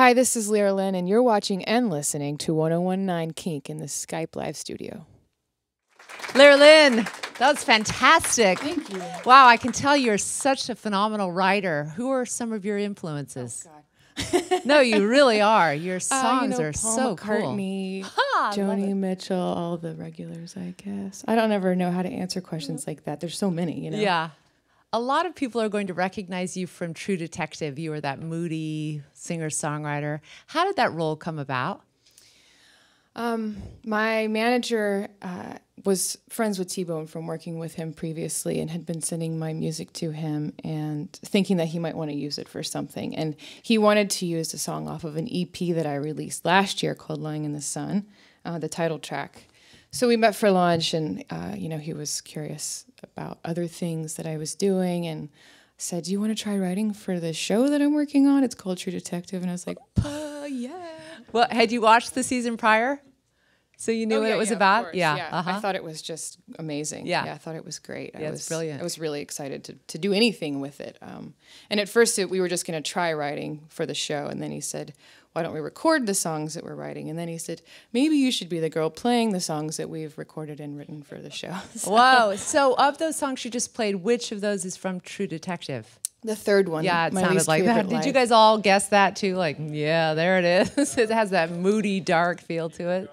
Hi, this is Lera Lynn, and you're watching and listening to 1019 Kink in the Skype Live studio. Lera Lynn, that was fantastic. Thank you. Wow, I can tell you're such a phenomenal writer. Who are some of your influences? no, you really are. Your songs Uh, you know, are Paul so McCartney, I love Joni. Mitchell, all the regulars, I guess. I don't ever know how to answer questions like that. There's so many, you know? Yeah. A lot of people are going to recognize you from True Detective. You were that moody singer songwriter. How did that role come about? Um, my manager uh, was friends with T Bone from working with him previously and had been sending my music to him and thinking that he might want to use it for something. And he wanted to use a song off of an EP that I released last year called Lying in the Sun, uh, the title track. So we met for lunch, and uh, you know he was curious about other things that I was doing, and said, "Do you want to try writing for the show that I'm working on? It's called True Detective." And I was like, "Uh, yeah." Well, had you watched the season prior? So you knew Oh, what yeah, it was yeah, about? course, yeah. I uh-huh. thought it was just amazing. Yeah. I thought it was great. I was brilliant. I was really excited to, to do anything with it. Um, and at first, it, we were just going to try writing for the show, and then he said, "Why don't we record the songs that we're writing?" And then he said, "Maybe you should be the girl playing the songs that we've recorded and written for the show." Whoa. So of those songs you just played, which of those is from True Detective? the third one, Yeah, it sounded like that. favorite Did you guys all guess that too? Like, yeah, there it is. it has that moody, dark feel to it.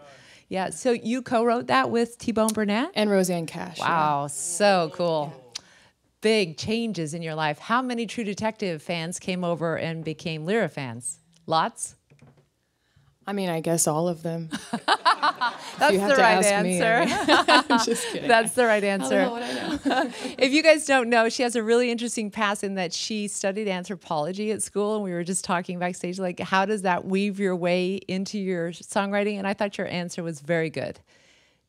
Yeah. So you co-wrote that with T Bone Burnett? and Rosanne Cash? yeah. Wow, so cool. Big changes in your life. How many True Detective fans came over and became Lera fans? Lots. I mean, I guess all of them. That's the right ask me, I answer. I'm just kidding. That's the right I don't answer. know what I know. if you guys don't know, she has a really interesting past in that she studied anthropology at school, and we were just talking backstage, like, how does that weave your way into your songwriting? And I thought your answer was very good,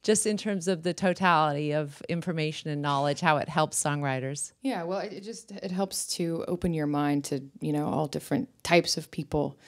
just in terms of the totality of information and knowledge, how it helps songwriters. Yeah, well, it just it helps to open your mind to you know all different types of people,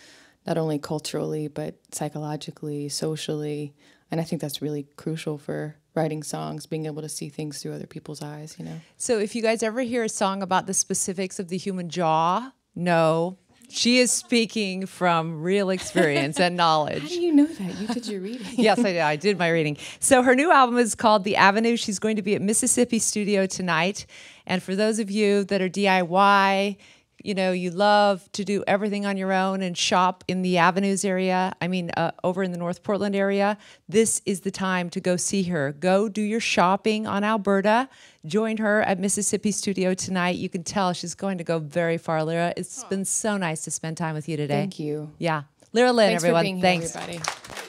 not only culturally but psychologically, socially, and I think that's really crucial for writing songs, being able to see things through other people's eyes. You know. So if you guys ever hear a song about the specifics of the human jaw, no. She is speaking from real experience and knowledge. How do you know that? You did your reading. yes, I did. I did my reading. So her new album is called The Avenue. She's going to be at Mississippi Studio tonight. And for those of you that are DIY, you know, you love to do everything on your own and shop in the Avenues area, I mean, uh, over in the North Portland area, this is the time to go see her. Go do your shopping on Alberta. Join her at Mississippi Studio tonight. You can tell she's going to go very far, Lera. It's been so nice to spend time with you today. Thank you. Yeah. Lera Lynn, Thanks everyone. for being Thanks. here, everybody.